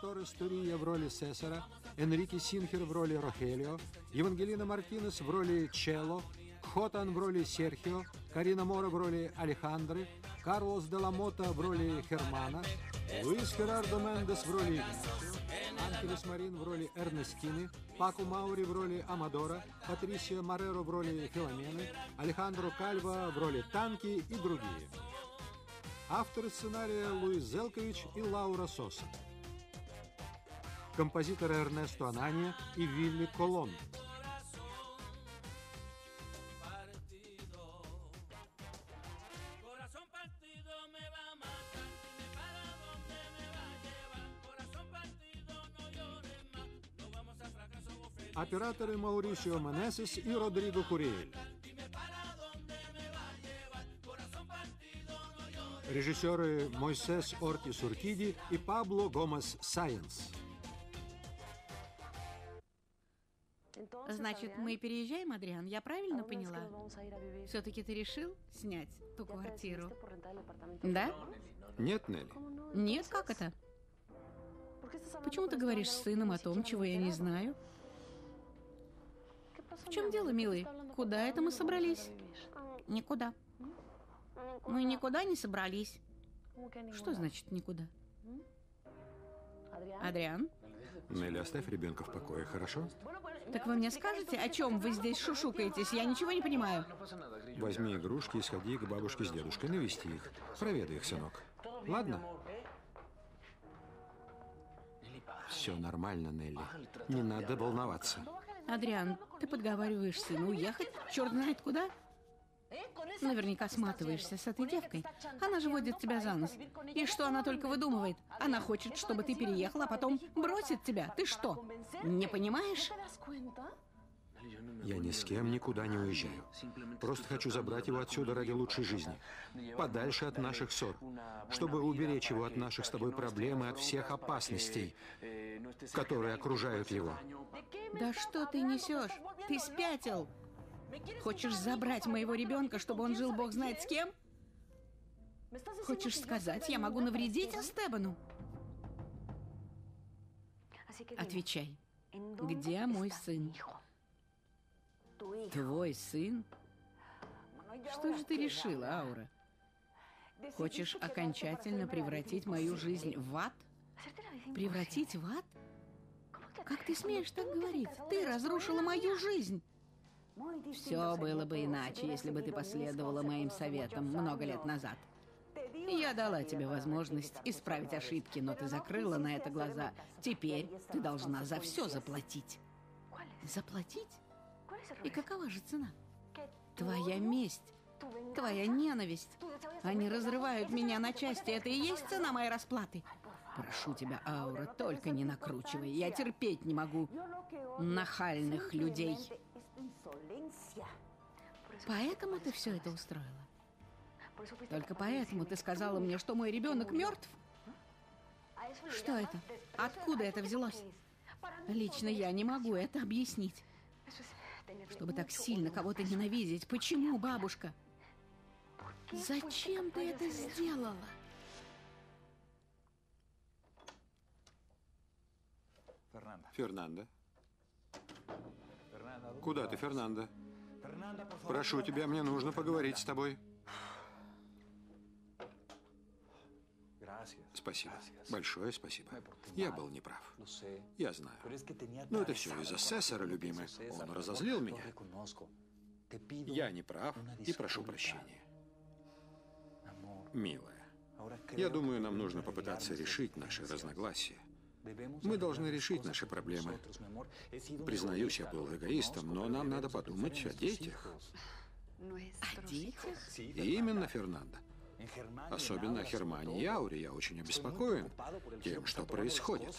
Торрес Турия в роли Сесара, Энрике Синхер в роли Рохелио, Евангелина Мартинес в роли Чело, Хотан в роли Серхио, Карина Мора в роли Алехандры, Карлос Деламота в роли Хермана, Луис Феррардо Мендес в роли Анхелес Марин в роли Эрнестины, Паку Маури в роли Амадора, Патрисио Мореро в роли Филомены, Алехандро Кальва в роли Танки и другие. Авторы сценария Луис Зелкович и Лаура Соса. Композиторы Эрнесто Анания и Вилли Колон. Операторы Маурисио Менесес и Родриго Куриэль. Режиссеры Мойсес Ортис Уркиди и Пабло Гомес Сайенс. Значит, мы переезжаем, Адриан? Я правильно поняла? Все-таки ты решил снять ту квартиру? Да? Нет, Нелли. Нет, как это? Почему ты говоришь с сыном о том, чего я не знаю? В чем дело, милый? Куда это мы собрались? Никуда. Мы никуда не собрались. Что значит никуда? Адриан? Нелли, оставь ребенка в покое, хорошо? Так вы мне скажете, о чем вы здесь шушукаетесь? Я ничего не понимаю. Возьми игрушки и сходи к бабушке с дедушкой, навести их. Проведай их, сынок. Ладно? Все нормально, Нелли. Не надо волноваться. Адриан, ты подговариваешь сына уехать? Черт знает куда? Наверняка сматываешься с этой девкой. Она же водит тебя за нос. И что она только выдумывает? Она хочет, чтобы ты переехал, а потом бросит тебя. Ты что, не понимаешь? Я ни с кем никуда не уезжаю. Просто хочу забрать его отсюда ради лучшей жизни. Подальше от наших ссор. Чтобы уберечь его от наших с тобой проблем и от всех опасностей, которые окружают его. Да что ты несешь? Ты спятил. Хочешь забрать моего ребенка, чтобы он жил бог знает с кем? Хочешь сказать, я могу навредить Стебану? Отвечай. Где мой сын? Твой сын? Что же ты решила, Аура? Хочешь окончательно превратить мою жизнь в ад? Превратить в ад? Как ты смеешь так говорить? Ты разрушила мою жизнь. Все было бы иначе, если бы ты последовала моим советам много лет назад. Я дала тебе возможность исправить ошибки, но ты закрыла на это глаза. Теперь ты должна за все заплатить. Заплатить? И какова же цена? Твоя месть, твоя ненависть. Они разрывают меня на части. Это и есть цена моей расплаты. Прошу тебя, Аура, только не накручивай. Я терпеть не могу нахальных людей. Поэтому ты все это устроила? Только поэтому ты сказала мне, что мой ребенок мертв? Что это? Откуда это взялось? Лично я не могу это объяснить. Чтобы так сильно кого-то ненавидеть. Почему, бабушка? Зачем ты это сделала? Фернандо. Куда ты, Фернандо? Прошу тебя, мне нужно поговорить с тобой. Спасибо. Большое спасибо. Я был неправ. Я знаю. Но это все из-за Сесара, любимый. Он разозлил меня. Я не прав и прошу прощения. Милая, я думаю, нам нужно попытаться решить наши разногласия. Мы должны решить наши проблемы. Признаюсь, я был эгоистом, но нам надо подумать о детях. О детях? Именно, Фернандо. Особенно о Хермане и Ауре я очень обеспокоен тем, что происходит.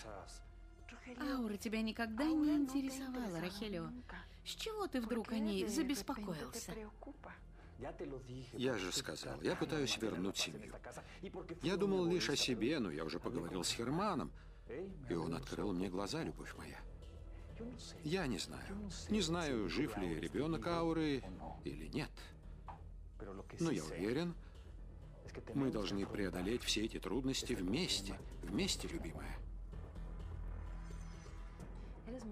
Аура тебя никогда не интересовала, Рахелио. С чего ты вдруг о ней забеспокоился? Я же сказал, я пытаюсь вернуть семью. Я думал лишь о себе, но я уже поговорил с Херманом, и он открыл мне глаза, любовь моя. Я не знаю. Не знаю, жив ли ребенок Ауры или нет. Но я уверен, мы должны преодолеть все эти трудности вместе. Вместе, любимая.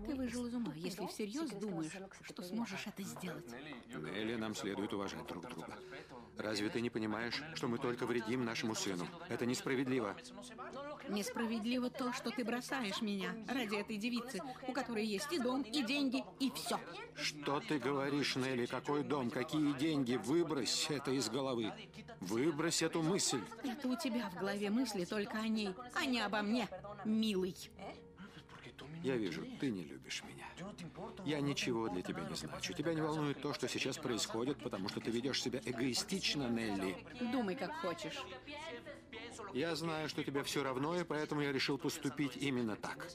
Ты выжил из ума, если всерьез думаешь, что сможешь это сделать. Нелли, нам следует уважать друг друга. Разве ты не понимаешь, что мы только вредим нашему сыну? Это несправедливо. Несправедливо то, что ты бросаешь меня ради этой девицы, у которой есть и дом, и деньги, и все. Что ты говоришь, Нелли? Какой дом? Какие деньги? Выбрось это из головы. Выбрось эту мысль. Это у тебя в голове мысли только о ней, а не обо мне, милый. Я вижу, ты не любишь меня. Я ничего для тебя не значу. Тебя не волнует то, что сейчас происходит, потому что ты ведешь себя эгоистично, Нелли. Думай, как хочешь. Я знаю, что тебе все равно, и поэтому я решил поступить именно так.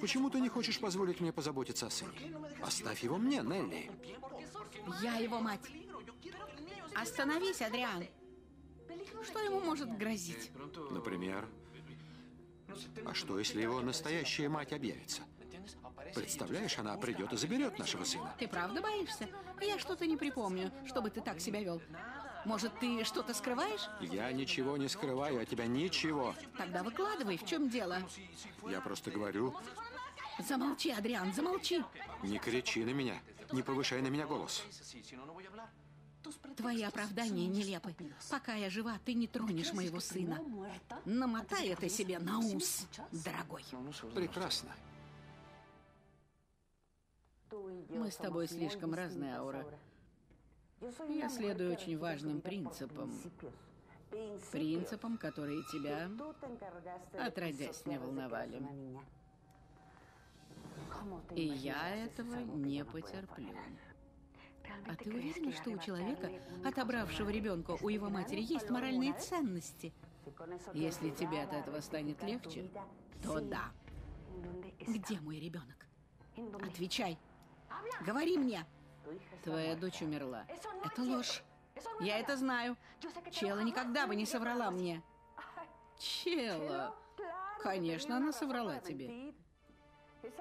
Почему ты не хочешь позволить мне позаботиться о сыне? Оставь его мне, Нелли. Я его мать. Остановись, Адриан. Что ему может грозить? Например, а что, если его настоящая мать объявится? Представляешь, она придет и заберет нашего сына. Ты правда боишься? Я что-то не припомню, чтобы ты так себя вел. Может, ты что-то скрываешь? Я ничего не скрываю от тебя, ничего. Тогда выкладывай, в чем дело? Я просто говорю... Замолчи, Адриан, замолчи. Не кричи на меня, не повышай на меня голос. Твои оправдания нелепы. Пока я жива, ты не тронешь моего сына. Намотай это себе на ус, дорогой. Прекрасно. Мы с тобой слишком разные, Аура. Я следую очень важным принципам. Принципам, которые тебя, отродясь, не волновали. И я этого не потерплю. А ты уверена, что у человека, отобравшего ребенка у его матери, есть моральные ценности? Если тебе от этого станет легче, то да. Где мой ребенок? Отвечай. Говори мне. Твоя дочь умерла. Это ложь. Я это знаю. Чела никогда бы не соврала мне. Чела. Конечно, она соврала тебе.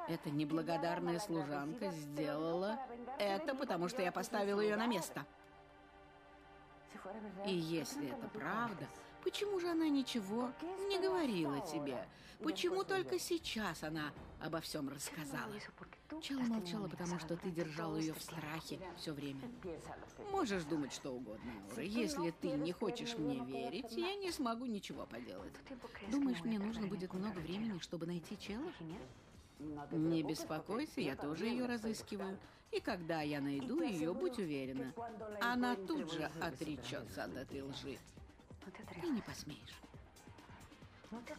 Эта неблагодарная служанка сделала это, потому что я поставила ее на место. И если это правда, почему же она ничего не говорила тебе? Почему только сейчас она обо всем рассказала? Чела молчала, потому что ты держал ее в страхе все время. Можешь думать что угодно, Аура. Если ты не хочешь мне верить, я не смогу ничего поделать. Думаешь, мне нужно будет много времени, чтобы найти Чела? Не беспокойся, я тоже ее разыскиваю. И когда я найду ее, будь уверена, она тут же отречется от этой лжи. Ты не посмеешь.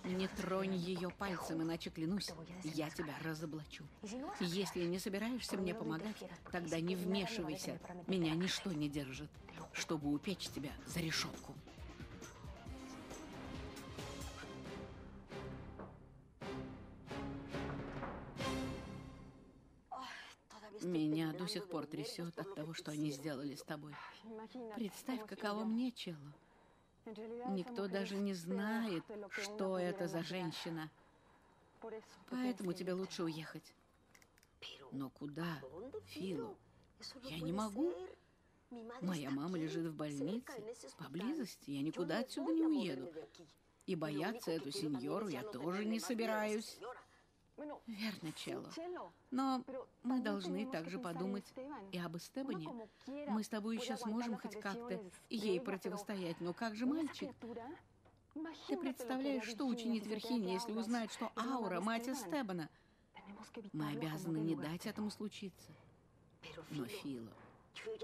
Не тронь ее пальцем, иначе клянусь, я тебя разоблачу. Если не собираешься мне помогать, тогда не вмешивайся. Меня ничто не держит, чтобы упечь тебя за решетку. Сих пор трясет от того, что они сделали с тобой. Представь, каково мне, Чело. Никто даже не знает, что это за женщина. Поэтому тебе лучше уехать. Но куда, Филу? Я не могу. Моя мама лежит в больнице, поблизости. Я никуда отсюда не уеду. И бояться эту сеньору я тоже не собираюсь. Верно, Чело. Но мы должны также подумать и об Эстебане. Мы с тобой еще сможем хоть как-то ей противостоять, но как же мальчик? Ты представляешь, что учинит Верхиния, если узнает, что Аура — мать Эстебана? Мы обязаны не дать этому случиться. Но, Фило,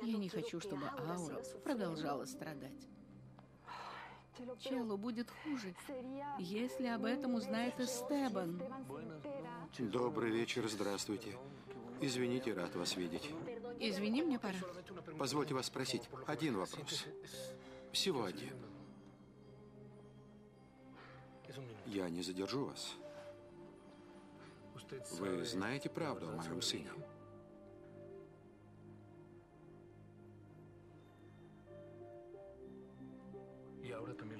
я не хочу, чтобы Аура продолжала страдать. Челу будет хуже, если об этом узнает Эстебан. Добрый вечер, здравствуйте. Извините, рад вас видеть. Извини, мне пора. Позвольте вас спросить один вопрос. Всего один. Я не задержу вас. Вы знаете правду о моем сыне?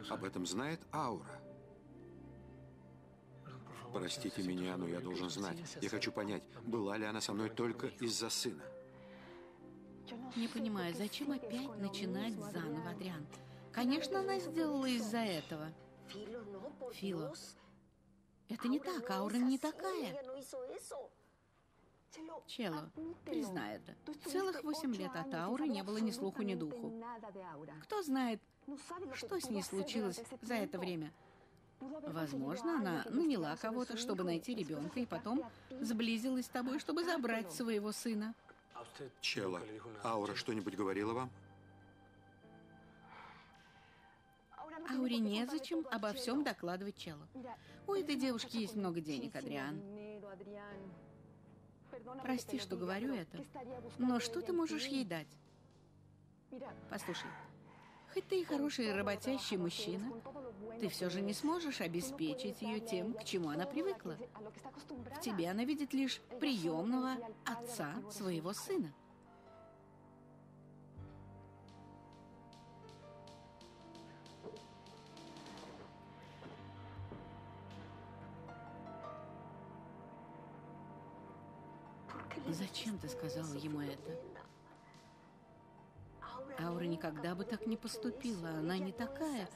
Об этом знает Аура. Простите меня, но я должен знать. Я хочу понять, была ли она со мной только из-за сына. Не понимаю, зачем опять начинать заново, Адриан? Конечно, она сделала из-за этого. Фило, это не так, Аура не такая. Чело, признай это. Целых восемь лет от Ауры не было ни слуху, ни духу. Кто знает, что с ней случилось за это время? Возможно, она наняла кого-то, чтобы найти ребенка, и потом сблизилась с тобой, чтобы забрать своего сына. Чело, Аура что-нибудь говорила вам? Ауре незачем обо всем докладывать Челу. У этой девушки есть много денег, Адриан. Прости, что говорю это, но что ты можешь ей дать? Послушай, хоть ты и хороший работящий мужчина, ты все же не сможешь обеспечить ее тем, к чему она привыкла. В тебе она видит лишь приемного отца своего сына. Зачем ты сказала ему это? Аура никогда бы так не поступила. Она не такая.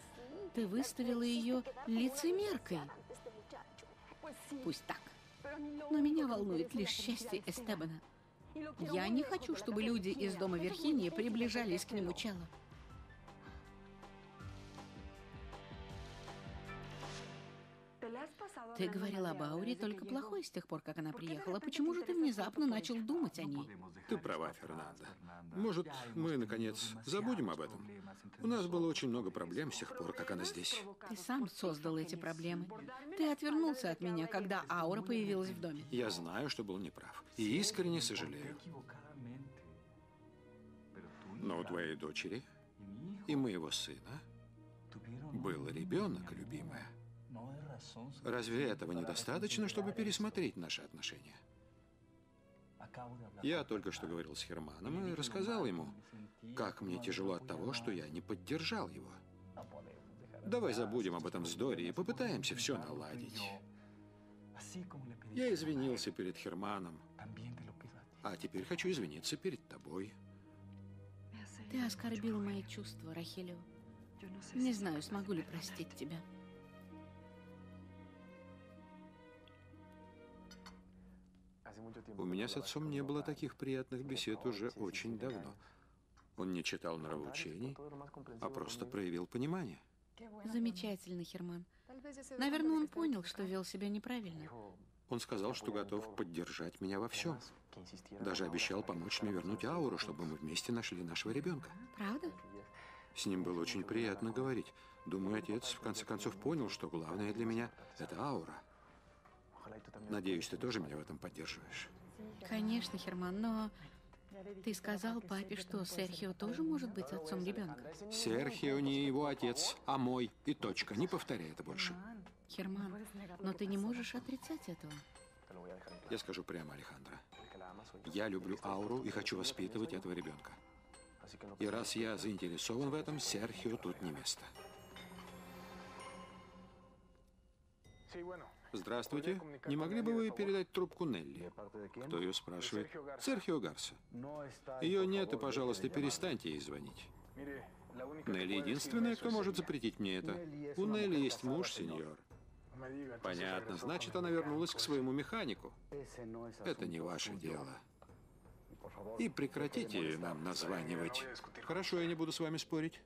Ты выставила ее лицемеркой. Пусть так. Но меня волнует лишь счастье Эстебана. Я не хочу, чтобы люди из дома Верхинии приближались к нему чело. Ты говорила об Ауре только плохой с тех пор, как она приехала. Почему же ты внезапно начал думать о ней? Ты права, Фернандо. Может, мы, наконец, забудем об этом? У нас было очень много проблем с тех пор, как она здесь. Ты сам создал эти проблемы. Ты отвернулся от меня, когда Аура появилась в доме. Я знаю, что был неправ. И искренне сожалею. Но у твоей дочери и моего сына был ребенок, любимая. Разве этого недостаточно, чтобы пересмотреть наши отношения? Я только что говорил с Херманом и рассказал ему, как мне тяжело от того, что я не поддержал его. Давай забудем об этом вздоре и попытаемся все наладить. Я извинился перед Херманом, а теперь хочу извиниться перед тобой. Ты оскорбил мои чувства, Рахелио. Не знаю, смогу ли простить тебя. У меня с отцом не было таких приятных бесед уже очень давно. Он не читал нравоучений, а просто проявил понимание. Замечательно, Херман. Наверное, он понял, что вел себя неправильно. Он сказал, что готов поддержать меня во всем. Даже обещал помочь мне вернуть ауру, чтобы мы вместе нашли нашего ребенка. Правда? С ним было очень приятно говорить. Думаю, отец в конце концов понял, что главное для меня – это аура. Надеюсь, ты тоже меня в этом поддерживаешь. Конечно, Херман, но ты сказал папе, что Серхио тоже может быть отцом ребенка. Серхио не его отец, а мой. И точка. Не повторяй это больше. Херман, но ты не можешь отрицать этого. Я скажу прямо, Алехандро. Я люблю Ауру и хочу воспитывать этого ребенка. И раз я заинтересован в этом, Серхио тут не место. Здравствуйте. Не могли бы вы передать трубку Нелли? Кто ее спрашивает? Серхио Гарса. Ее нет, и, пожалуйста, перестаньте ей звонить. Нелли единственная, кто может запретить мне это. У Нелли есть муж, сеньор. Понятно. Значит, она вернулась к своему механику. Это не ваше дело. И прекратите нам названивать. Хорошо, я не буду с вами спорить.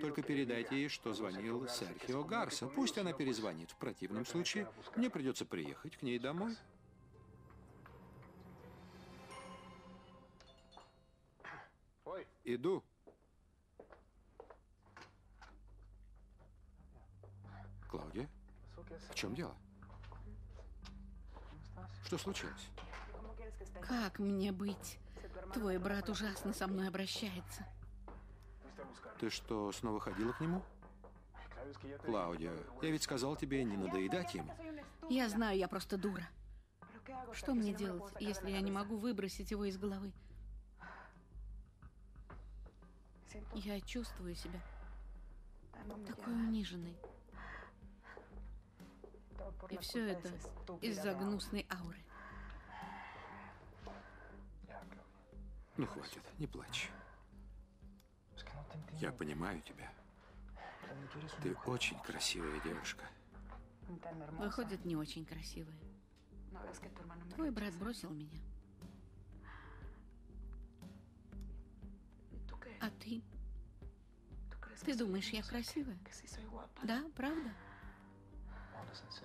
Только передайте ей, что звонил Серхио Гарса. Пусть она перезвонит. В противном случае мне придется приехать к ней домой. Иду. Клаудия, в чем дело? Что случилось? Как мне быть? Твой брат ужасно со мной обращается. Ты что, снова ходила к нему? Клаудия, я ведь сказал тебе не надоедать ему. Я знаю, я просто дура. Что мне делать, если я не могу выбросить его из головы? Я чувствую себя такой униженной. И все это из-за гнусной ауры. Ну, хватит, не плачь. Я понимаю тебя. Ты очень красивая девушка. Выходит, не очень красивая. Твой брат бросил меня. А ты? Ты думаешь, я красивая? Да, правда?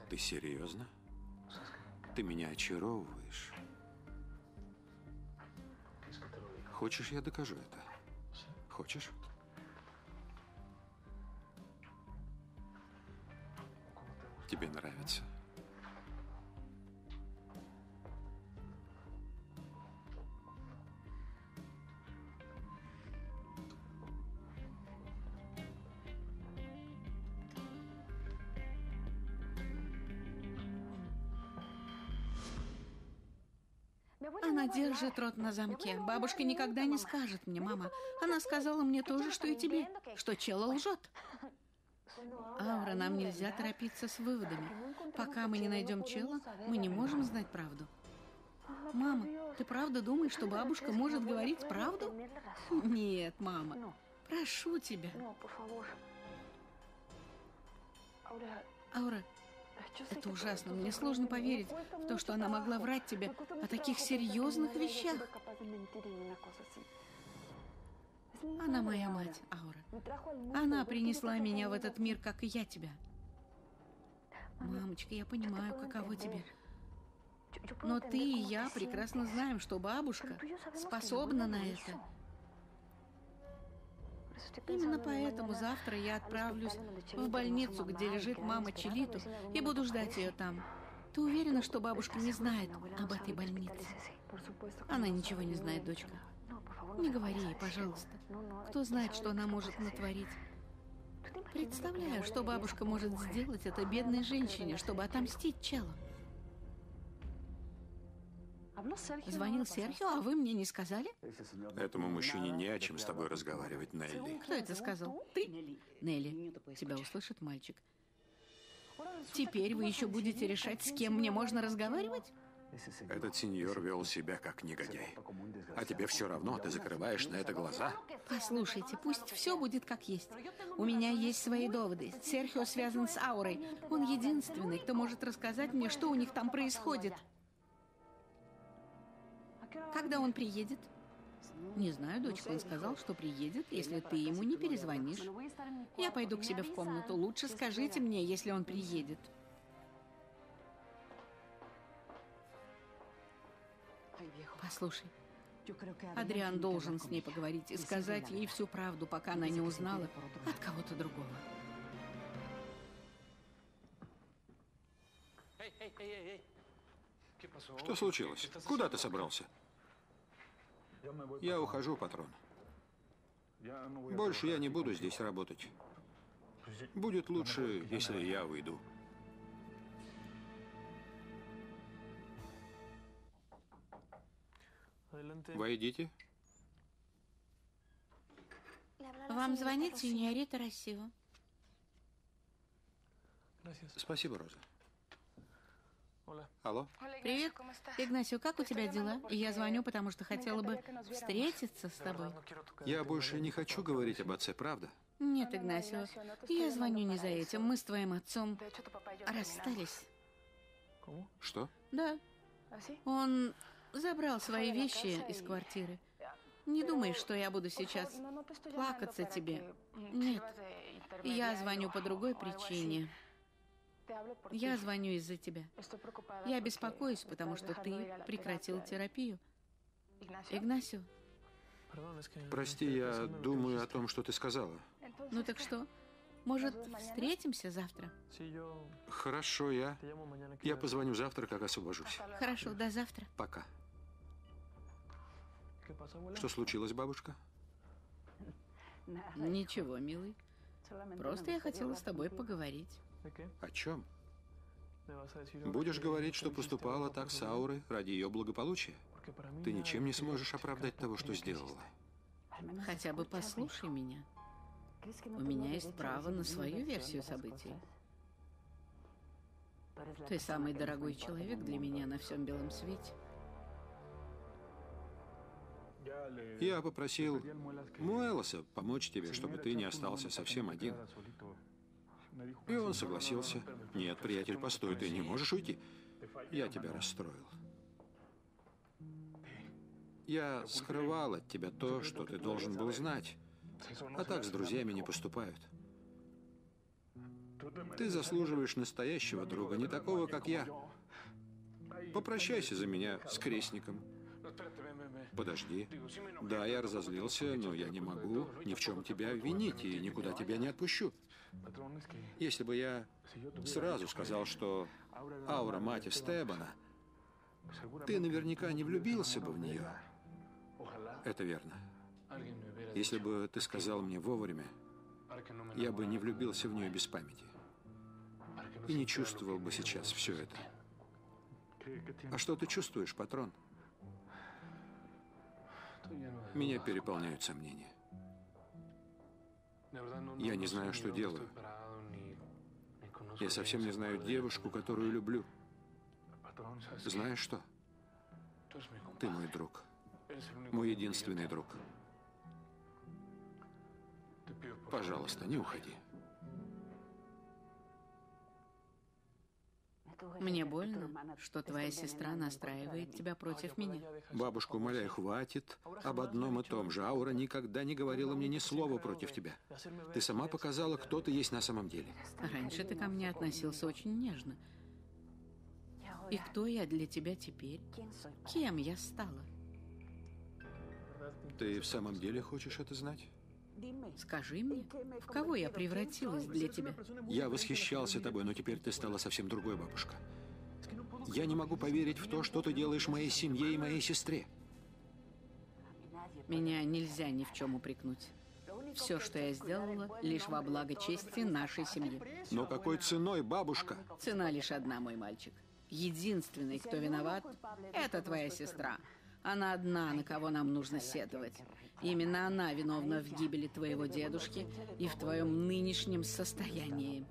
Ты серьезно? Ты меня очаровываешь. Хочешь, я докажу это? Хочешь? Тебе нравится? Она держит рот на замке. Бабушка никогда не скажет мне, мама. Она сказала мне то же, что и тебе, что Чело лжет. Аура, нам нельзя торопиться с выводами. Пока мы не найдем Чела, мы не можем знать правду. Мама, ты правда думаешь, что бабушка может говорить правду? Нет, мама. Прошу тебя. Аура, это ужасно. Мне сложно поверить в то, что она могла врать тебе о таких серьезных вещах. Она моя мать, Аура. Она принесла меня в этот мир, как и я тебя. Мамочка, я понимаю, каково тебе. Но ты и я прекрасно знаем, что бабушка способна на это. Именно поэтому завтра я отправлюсь в больницу, где лежит мама Челиту, и буду ждать ее там. Ты уверена, что бабушка не знает об этой больнице? Она ничего не знает, дочка. Не говори ей, пожалуйста. Кто знает, что она может натворить? Представляю, что бабушка может сделать этой бедной женщине, чтобы отомстить Челу. Звонил Серхио, а вы мне не сказали? Этому мужчине не о чем с тобой разговаривать, Нелли. Кто это сказал? Ты? Нелли, тебя услышит мальчик. Теперь вы еще будете решать, с кем мне можно разговаривать? Этот сеньор вел себя как негодяй. А тебе все равно, ты закрываешь на это глаза. Послушайте, пусть все будет как есть. У меня есть свои доводы. Серхио связан с аурой. Он единственный, кто может рассказать мне, что у них там происходит. Когда он приедет? Не знаю, дочка, он сказал, что приедет, если ты ему не перезвонишь. Я пойду к себе в комнату. Лучше скажите мне, если он приедет. Послушай, Адриан должен с ней поговорить и сказать ей всю правду, пока она не узнала от кого-то другого. Что случилось? Куда ты собрался? Я ухожу, патрон. Больше я не буду здесь работать. Будет лучше, если я уйду. Войдите. Вам звонит синьорита Рассива. Спасибо, Роза. Алло? Привет. Игнасио, как у тебя дела? Я звоню, потому что хотела бы встретиться с тобой. Я больше не хочу говорить об отце, правда? Нет, Игнасио, я звоню не за этим. Мы с твоим отцом расстались. Что? Да. Он забрал свои вещи из квартиры. Не думай, что я буду сейчас плакаться тебе. Нет. Я звоню по другой причине. Я звоню из-за тебя. Я беспокоюсь, потому что ты прекратил терапию. Игнасио, Прости, я думаю о том, что ты сказала. ну так что? Может, встретимся завтра? Хорошо, я... Я позвоню завтра, как освобожусь. Хорошо, до завтра. Пока. Что случилось, бабушка? Ничего, милый. Просто я хотела с тобой поговорить. О чем? Будешь говорить, что поступала так с Аурой ради ее благополучия? Ты ничем не сможешь оправдать того, что сделала. Хотя бы послушай меня. У меня есть право на свою версию событий. Ты самый дорогой человек для меня на всем белом свете. Я попросил Муэлоса помочь тебе, чтобы ты не остался совсем один. И он согласился. Нет, приятель, постой, ты не можешь уйти. Я тебя расстроил. Я скрывал от тебя то, что ты должен был знать. А так с друзьями не поступают. Ты заслуживаешь настоящего друга, не такого, как я. Попрощайся за меня с крестником. Подожди. Да, я разозлился, но я не могу ни в чем тебя винить и никуда тебя не отпущу. Если бы я сразу сказал, что аура мать Стебана, ты наверняка не влюбился бы в нее. Это верно. Если бы ты сказал мне вовремя, я бы не влюбился в нее без памяти. И не чувствовал бы сейчас все это. А что ты чувствуешь, патрон? Меня переполняют сомнения. Я не знаю, что делаю. Я совсем не знаю девушку, которую люблю. Знаешь что? Ты мой друг. Мой единственный друг. Пожалуйста, не уходи. Мне больно, что твоя сестра настраивает тебя против меня. Бабушка, умоляю, хватит об одном и том же. Аура никогда не говорила мне ни слова против тебя. Ты сама показала, кто ты есть на самом деле. Раньше ты ко мне относился очень нежно. И кто я для тебя теперь? Кем я стала? Ты в самом деле хочешь это знать? Скажи мне, в кого я превратилась для тебя? Я восхищался тобой, но теперь ты стала совсем другой, бабушка. Я не могу поверить в то, что ты делаешь моей семье и моей сестре. Меня нельзя ни в чем упрекнуть. Все, что я сделала, лишь во благо чести нашей семьи. Но какой ценой, бабушка? Цена лишь одна, мой мальчик. Единственный, кто виноват, это твоя сестра. Она одна, на кого нам нужно сетовать. Именно она виновна в гибели твоего дедушки и в твоем нынешнем состоянии.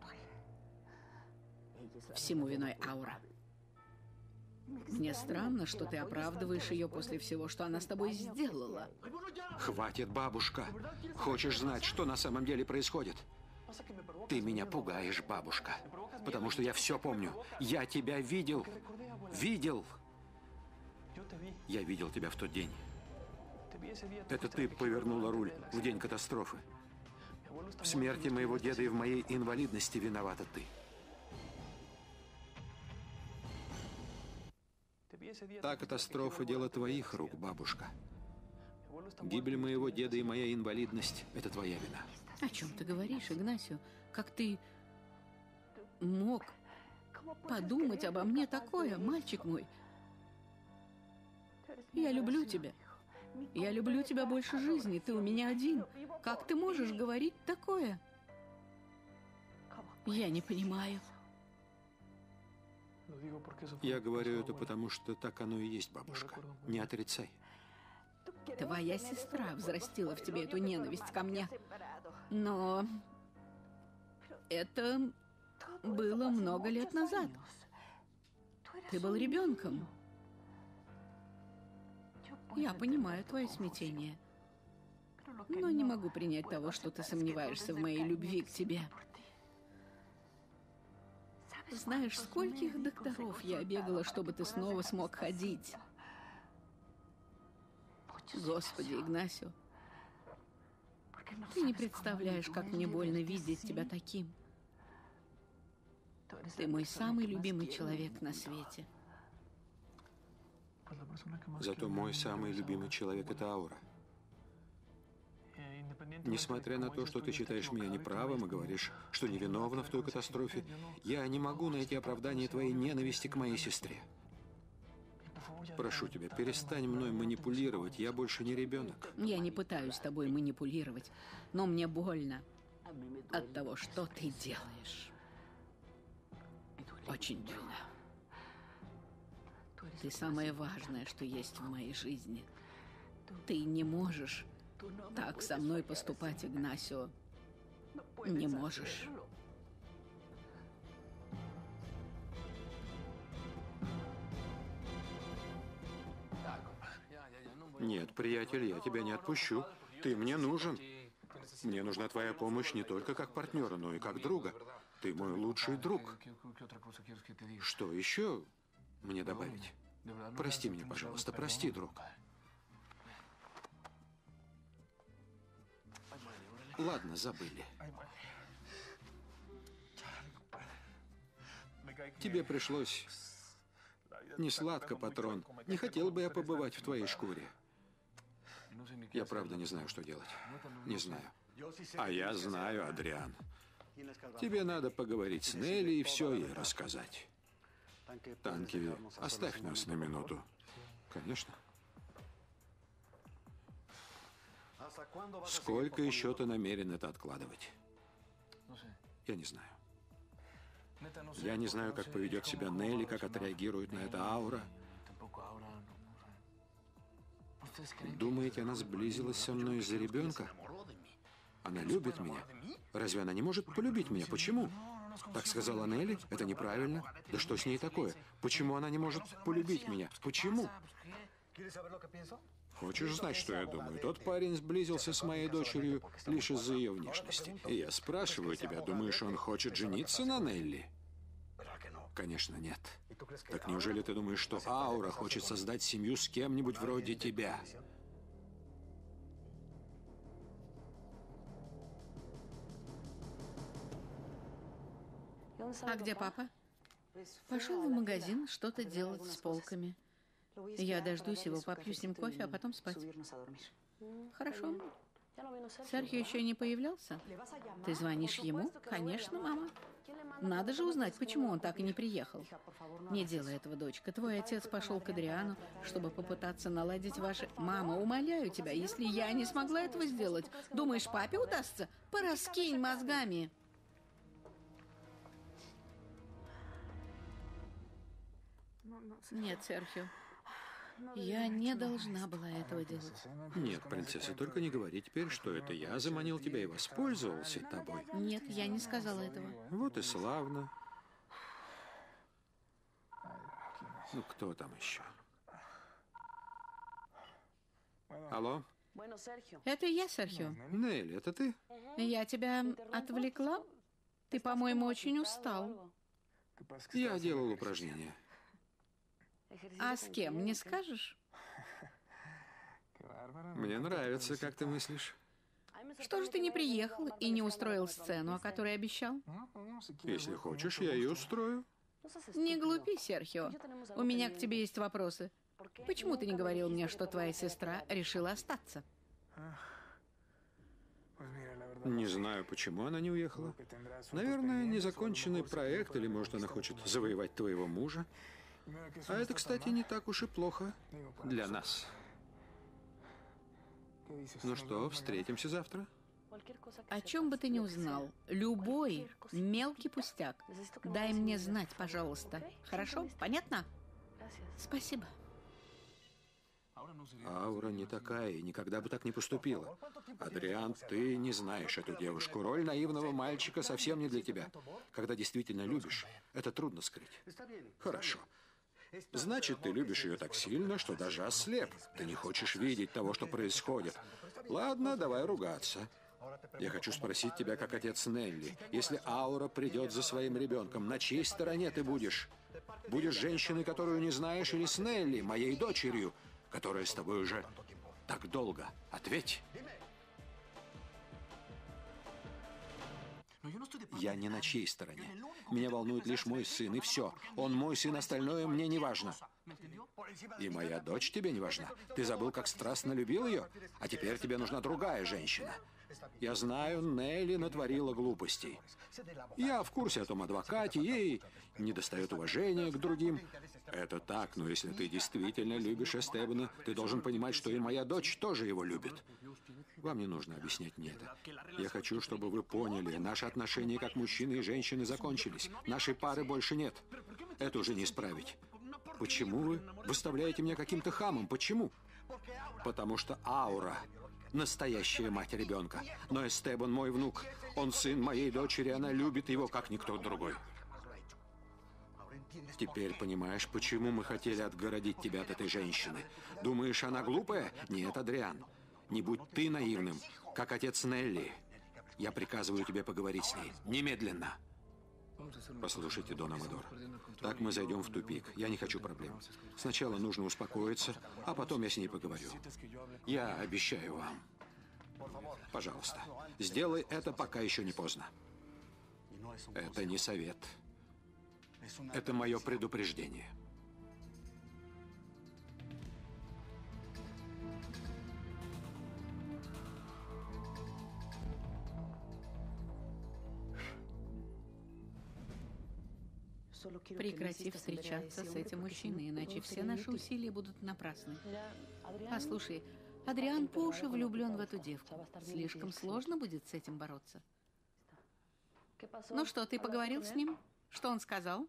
Всему виной Аура. Мне странно, что ты оправдываешь ее после всего, что она с тобой сделала. Хватит, бабушка. Хочешь знать, что на самом деле происходит? Ты меня пугаешь, бабушка. Потому что я все помню. Я тебя видел. Видел. Я видел тебя в тот день. Это ты повернула руль в день катастрофы. В смерти моего деда и в моей инвалидности виновата ты. Та катастрофа – дело твоих рук, бабушка. Гибель моего деда и моя инвалидность – это твоя вина. О чем ты говоришь, Игнасио? Как ты мог подумать обо мне такое, мальчик мой? Я люблю тебя. Я люблю тебя больше жизни. Ты у меня один. Как ты можешь говорить такое? Я не понимаю. Я говорю это потому, что так оно и есть, бабушка. Не отрицай. Твоя сестра взрастила в тебе эту ненависть ко мне. Но это было много лет назад. Ты был ребенком. Я понимаю твое смятение. Но не могу принять того, что ты сомневаешься в моей любви к тебе. Знаешь, скольких докторов я бегала, чтобы ты снова смог ходить? Господи, Игнасио, ты не представляешь, как мне больно видеть тебя таким. Ты мой самый любимый человек на свете. Зато мой самый любимый человек – это Аура. Несмотря на то, что ты считаешь меня неправым и говоришь, что невиновна в той катастрофе, я не могу найти оправдание твоей ненависти к моей сестре. Прошу тебя, перестань мной манипулировать, я больше не ребенок. Я не пытаюсь тобой манипулировать, но мне больно от того, что ты делаешь. Очень больно. Ты самое важное, что есть в моей жизни. Ты не можешь так со мной поступать, Игнасио. Не можешь. Нет, приятель, я тебя не отпущу. Ты мне нужен. Мне нужна твоя помощь не только как партнера, но и как друга. Ты мой лучший друг. Что еще мне добавить? Прости меня, пожалуйста, прости, друг. Ладно, забыли. Тебе пришлось не сладко, патрон. Не хотел бы я побывать в твоей шкуре. Я правда не знаю, что делать. Не знаю. А я знаю, Адриан. Тебе надо поговорить с Нелли и все ей рассказать. Танки, оставь нас на минуту. Конечно. Сколько еще ты намерен это откладывать? Я не знаю. Я не знаю, как поведет себя Нелли, как отреагирует на это аура. Думаете, она сблизилась со мной из-за ребенка? Она любит меня. Разве она не может полюбить меня? Почему? Так сказала Нелли? Это неправильно. Да что с ней такое? Почему она не может полюбить меня? Почему? Хочешь знать, что я думаю? Тот парень сблизился с моей дочерью лишь из-за ее внешности. И я спрашиваю тебя, думаешь, он хочет жениться на Нелли? Конечно, нет. Так неужели ты думаешь, что Аура хочет создать семью с кем-нибудь вроде тебя? А где папа? Пошел в магазин что-то делать с полками. Я дождусь его, попью с ним кофе, а потом спать. Хорошо. Серхио еще не появлялся? Ты звонишь ему? Конечно, мама. Надо же узнать, почему он так и не приехал. Не делай этого, дочка. Твой отец пошел к Адриану, чтобы попытаться наладить ваши... Мама, умоляю тебя, если я не смогла этого сделать, думаешь, папе удастся? Пораскинь мозгами. Нет, Серхио. Я не должна была этого делать. Нет, принцесса, только не говори теперь, что это я заманил тебя и воспользовался тобой. Нет, я не сказала этого. Вот и славно. Ну, кто там еще? Алло? Это я, Серхио. Нелли, это ты? Я тебя отвлекла? Ты, по-моему, очень устал. Я делал упражнения. А с кем, не скажешь? Мне нравится, как ты мыслишь. Что же ты не приехал и не устроил сцену, о которой обещал? Если хочешь, я ее устрою. Не глупи, Серхио. У меня к тебе есть вопросы. Почему ты не говорил мне, что твоя сестра решила остаться? Не знаю, почему она не уехала. Наверное, незаконченный проект, или, может, она хочет завоевать твоего мужа. А это, кстати, не так уж и плохо для нас. Ну что, встретимся завтра? О чем бы ты ни узнал, любой мелкий пустяк, дай мне знать, пожалуйста. Хорошо? Понятно? Спасибо. Аура не такая и никогда бы так не поступила. Адриан, ты не знаешь эту девушку. Роль наивного мальчика совсем не для тебя. Когда действительно любишь, это трудно скрыть. Хорошо. Значит, ты любишь ее так сильно, что даже ослеп. Ты не хочешь видеть того, что происходит. Ладно, давай ругаться. Я хочу спросить тебя, как отец Нелли. Если Аура придет за своим ребенком, на чьей стороне ты будешь? Будешь женщиной, которую не знаешь, или с Нелли, моей дочерью, которая с тобой уже так долго? Ответь. Я не на чьей стороне. Меня волнует лишь мой сын, и все. Он мой сын, остальное мне не важно. И моя дочь тебе не важна. Ты забыл, как страстно любил ее? А теперь тебе нужна другая женщина. Я знаю, Нелли натворила глупостей. Я в курсе о том адвокате, ей не достает уважения к другим. Это так, но если ты действительно любишь Эстебана, ты должен понимать, что и моя дочь тоже его любит. Вам не нужно объяснять мне это. Я хочу, чтобы вы поняли, наши отношения как мужчины и женщины закончились. Нашей пары больше нет. Это уже не исправить. Почему вы выставляете меня каким-то хамом? Почему? Потому что аура настоящая мать ребенка. Но Эстебан мой внук. Он сын моей дочери, она любит его, как никто другой. Теперь понимаешь, почему мы хотели отгородить тебя от этой женщины? Думаешь, она глупая? Нет, Адриан. Не будь ты наивным, как отец Нелли. Я приказываю тебе поговорить с ней. Немедленно. Послушайте, Дон Амадор, так мы зайдем в тупик. Я не хочу проблем. Сначала нужно успокоиться, а потом я с ней поговорю. Я обещаю вам. Пожалуйста, сделай это, пока еще не поздно. Это не совет. Это мое предупреждение. Прекрати встречаться с этим мужчиной, иначе все наши усилия будут напрасны. Послушай, Адриан по уши влюблен в эту девку. Слишком сложно будет с этим бороться. Ну что, ты поговорил с ним? Что он сказал?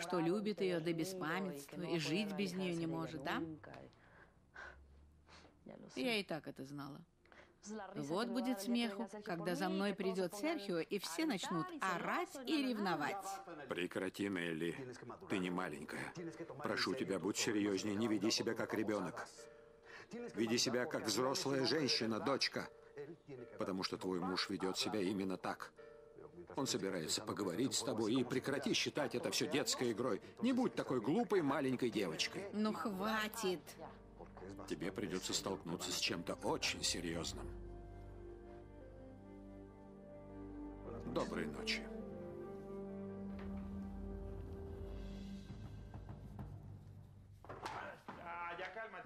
Что любит ее до беспамятства и жить без нее не может, да? Я и так это знала. Вот будет смеху, когда за мной придет Серхио, и все начнут орать и ревновать. Прекрати, Нелли. Ты не маленькая. Прошу тебя, будь серьезнее, не веди себя как ребенок. Веди себя как взрослая женщина, дочка. Потому что твой муж ведет себя именно так. Он собирается поговорить с тобой и прекрати считать это все детской игрой. Не будь такой глупой маленькой девочкой. Ну, хватит. Тебе придется столкнуться с чем-то очень серьезным. Доброй ночи.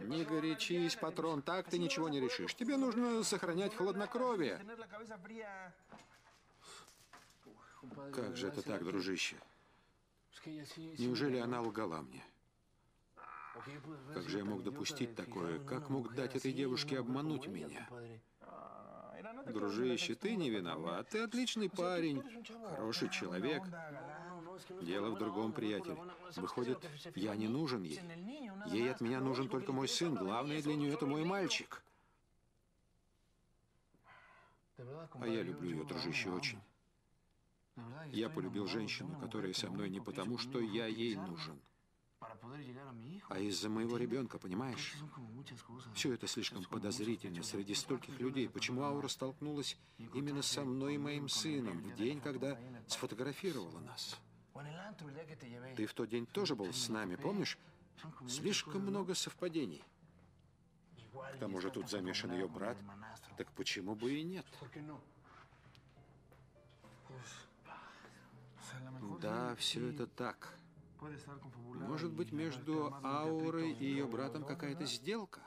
Не горячись, патрон, так ты ничего не решишь. Тебе нужно сохранять хладнокровие. Как же это так, дружище? Неужели она лгала мне? Как же я мог допустить такое? Как мог дать этой девушке обмануть меня? Дружище, ты не виноват. Ты отличный парень, хороший человек. Дело в другом, приятель. Выходит, я не нужен ей. Ей от меня нужен только мой сын. Главное для нее это мой мальчик. А я люблю ее, дружище, очень. Я полюбил женщину, которая со мной не потому, что я ей нужен, а из-за моего ребенка, понимаешь? Все это слишком подозрительно среди стольких людей. Почему Аура столкнулась именно со мной и моим сыном в день, когда сфотографировала нас? Ты в тот день тоже был с нами, помнишь? Слишком много совпадений. К тому же тут замешан ее брат. Так почему бы и нет? Да, все это так. Может быть, между Аурой и ее братом какая-то сделка?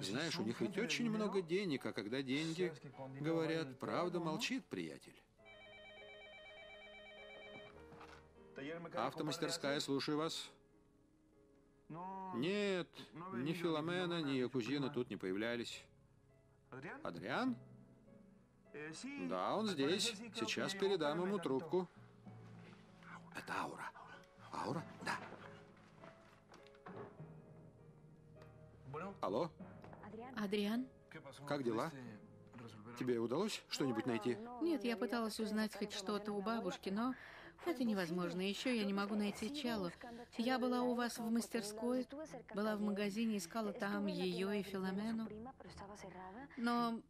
Знаешь, у них ведь очень много денег, а когда деньги говорят, правда молчит приятель. Автомастерская, слушаю вас. Нет, ни Филомена, ни ее кузина тут не появлялись. Адриан? Да, он здесь. Сейчас передам ему трубку. Это Аура. Аура? Да. Алло? Адриан? Как дела? Тебе удалось что-нибудь найти? Нет, я пыталась узнать хоть что-то у бабушки, но это невозможно. Еще я не могу найти Челу. Я была у вас в мастерской, была в магазине, искала там ее и Филомену. Но...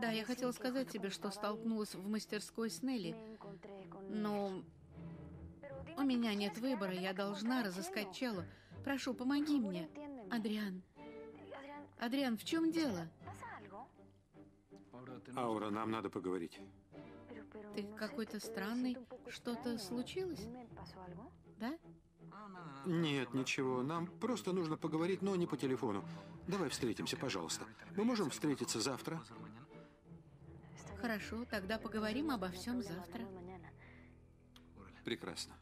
Да, я хотела сказать тебе, что столкнулась в мастерской с Нелли. Но у меня нет выбора, я должна разыскать Челу. Прошу, помоги мне. Адриан. Адриан, в чем дело? Аура, нам надо поговорить. Ты какой-то странный. Что-то случилось? Да? Нет, ничего. Нам просто нужно поговорить, но не по телефону. Давай встретимся, пожалуйста. Мы можем встретиться завтра? Хорошо, тогда поговорим обо всем завтра. Прекрасно.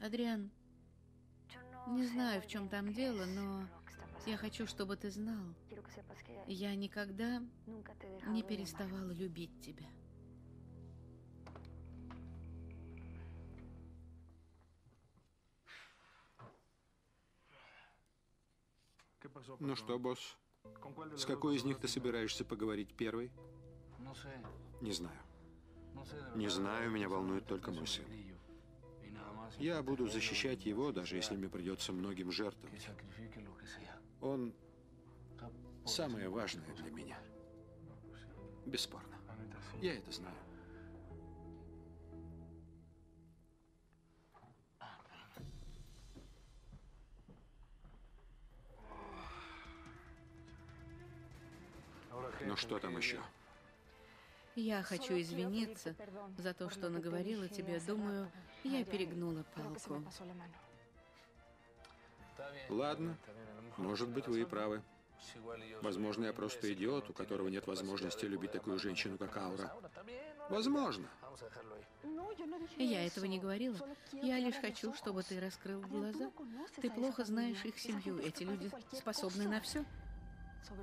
Адриан, не знаю, в чем там дело, но я хочу, чтобы ты знал. Я никогда не переставала любить тебя. Ну что, босс? С какой из них ты собираешься поговорить первой? Не знаю. Не знаю, меня волнует только мой сын. Я буду защищать его, даже если мне придется многим жертвовать. Он самое важное для меня. Бесспорно. Я это знаю. Ну что там еще? Я хочу извиниться за то, что наговорила тебе. Думаю, я перегнула палку. Ладно, может быть, вы и правы. Возможно, я просто идиот, у которого нет возможности любить такую женщину, как Аура. Возможно. Я этого не говорила. Я лишь хочу, чтобы ты раскрыл глаза. Ты плохо знаешь их семью. Эти люди способны на все.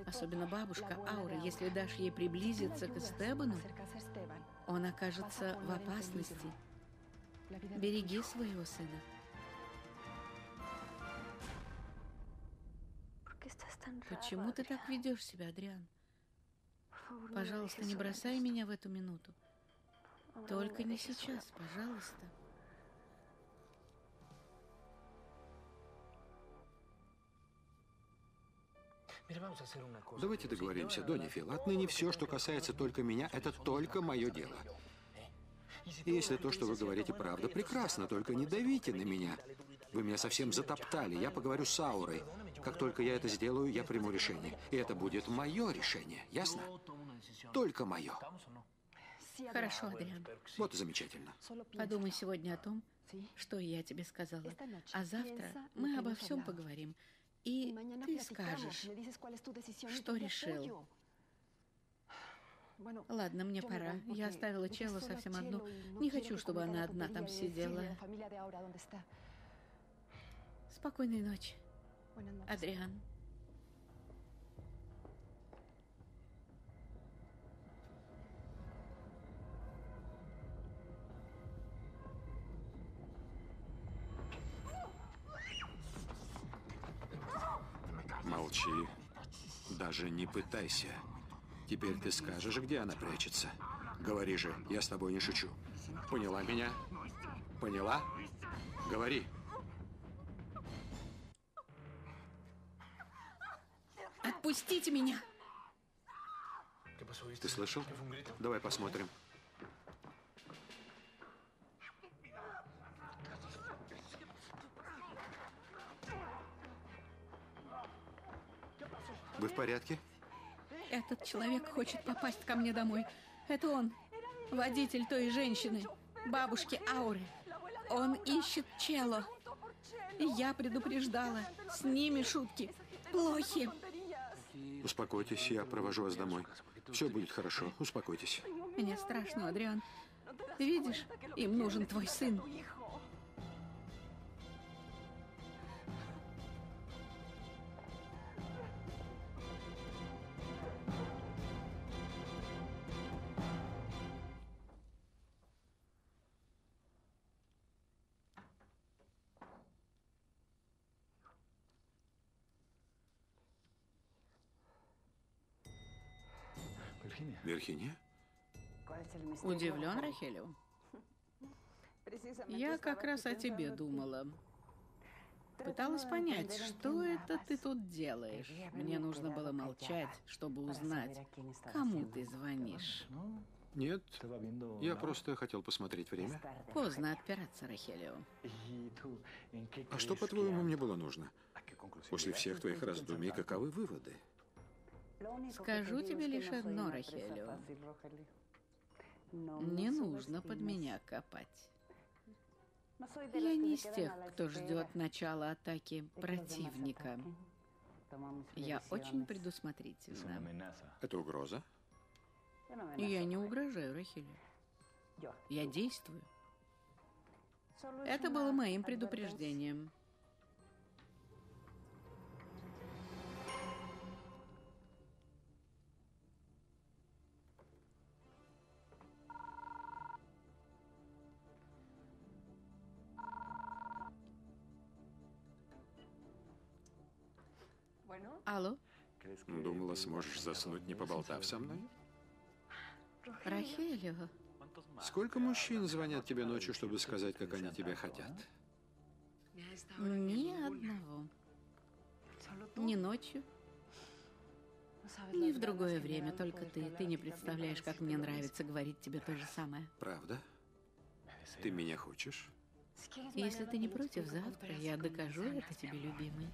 Особенно бабушка Аура. Если дашь ей приблизиться к Эстебану, он окажется в опасности. Береги своего сына. Почему ты так ведешь себя, Адриан? Пожалуйста, не бросай меня в эту минуту. Только не сейчас, пожалуйста. Давайте договоримся, Донни Фил. Отныне все, что касается только меня, это только мое дело. И если то, что вы говорите, правда, прекрасно, только не давите на меня. Вы меня совсем затоптали. Я поговорю с Аурой. Как только я это сделаю, я приму решение. И это будет мое решение, ясно? Только мое. Хорошо, Адриан. Вот и замечательно. Подумай сегодня о том, что я тебе сказала. А завтра мы обо всем поговорим. И ты скажешь, что решил. Ладно, мне пора. Я оставила Челу совсем одну. Не хочу, чтобы она одна там сидела. Спокойной ночи, Адриан. Даже не пытайся. Теперь ты скажешь, где она прячется. Говори же, я с тобой не шучу. Поняла меня? Поняла? Говори. Отпустите меня! Ты слышал? Давай посмотрим. Вы в порядке? Этот человек хочет попасть ко мне домой. Это он, водитель той женщины, бабушки Ауры. Он ищет Чело. Я предупреждала, с ними шутки плохи. Успокойтесь, я провожу вас домой. Все будет хорошо, успокойтесь. Мне страшно, Адриан. Видишь, им нужен твой сын. Вирхиния? Удивлен, Рахелио? Я как раз о тебе думала. Пыталась понять, что это ты тут делаешь. Мне нужно было молчать, чтобы узнать, кому ты звонишь. Нет, я просто хотел посмотреть время. Поздно отпираться, Рахелио. А что, по-твоему, мне было нужно? После всех твоих раздумий, каковы выводы? Скажу тебе лишь одно, Рахелио. Не нужно под меня копать. Я не из тех, кто ждет начала атаки противника. Я очень предусмотрительна. Это угроза? Я не угрожаю, Рахиле. Я действую. Это было моим предупреждением. Алло? Думала, сможешь заснуть, не поболтав со мной? Рахелио. Сколько мужчин звонят тебе ночью, чтобы сказать, как они тебя хотят? Ни одного. Ни ночью, ни в другое время, только ты. Ты не представляешь, как мне нравится говорить тебе то же самое. Правда? Ты меня хочешь? Если ты не против, завтра я докажу это тебе, любимый.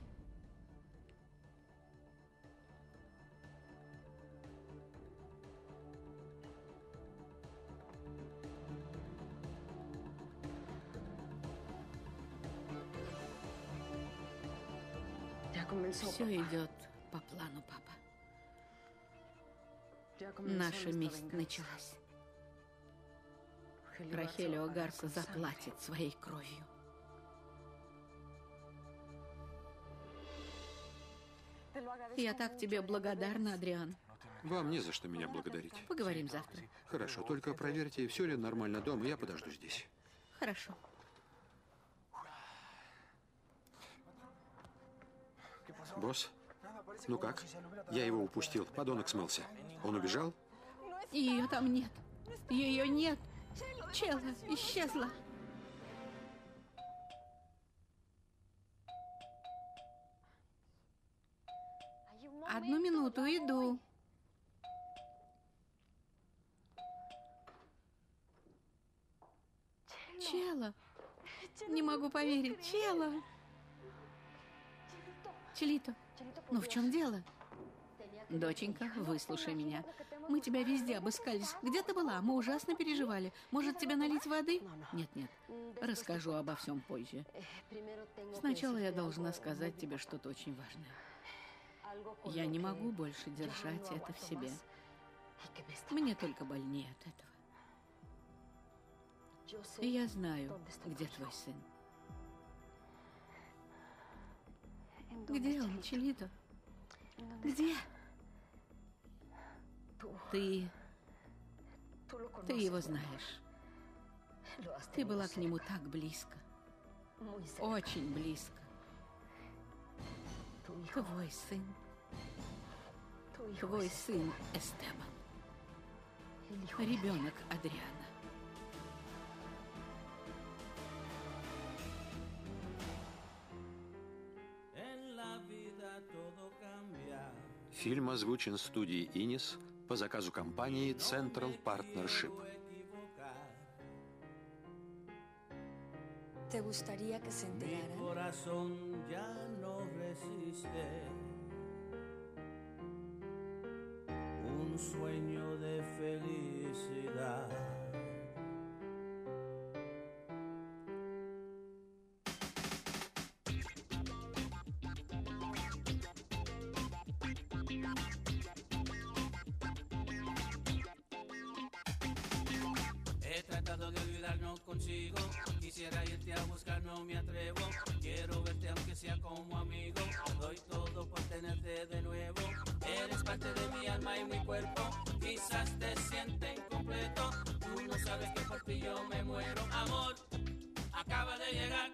Все идет по плану, папа. Наша месть началась. Рахелио Гарса заплатит своей кровью. Я так тебе благодарна, Адриан. Вам не за что меня благодарить. Поговорим завтра. Хорошо, только проверьте, все ли нормально дома, я подожду здесь. Хорошо. Босс, ну как? Я его упустил, подонок смылся. Он убежал? Ее там нет. Ее нет. Чела исчезла. Одну минуту, иду. Чела. Не могу поверить. Чела. Челито, ну в чем дело? Доченька, выслушай меня. Мы тебя везде обыскались. Где ты была? Мы ужасно переживали. Может, тебе налить воды? Нет, нет. Расскажу обо всем позже. Сначала я должна сказать тебе что-то очень важное. Я не могу больше держать это в себе. Мне только больнее от этого. Я знаю, где твой сын. Где он, Челито? Где? Ты... Ты его знаешь. Ты была к нему так близко. Очень близко. Твой сын. Твой сын Эстебан. Ребенок Адриана. Фильм озвучен студией «Инис» по заказу компании Central Partnership. ¿Te gustaría que se enteraran? Mi corazón ya no resiste. Un sueño de felicidad. De olvidar, no consigo. Quisiera irte a buscar, no me atrevo. Quiero verte aunque sea como amigo. Doy todo por tenerte de nuevo. Eres parte de mi alma y mi cuerpo. Quizás te siente incompleto. Tú no sabes que por ti yo me muero. Amor, acaba de llegar